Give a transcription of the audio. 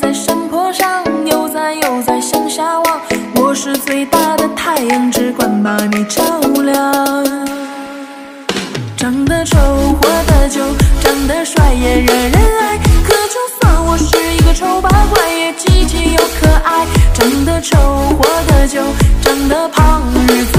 在山坡上悠哉悠哉向下望。我是最大的太阳只管把你照亮。长得丑活得久长得帅也惹人爱。可就算我是一个丑八怪也积极又可爱。长得丑活得久长得胖日子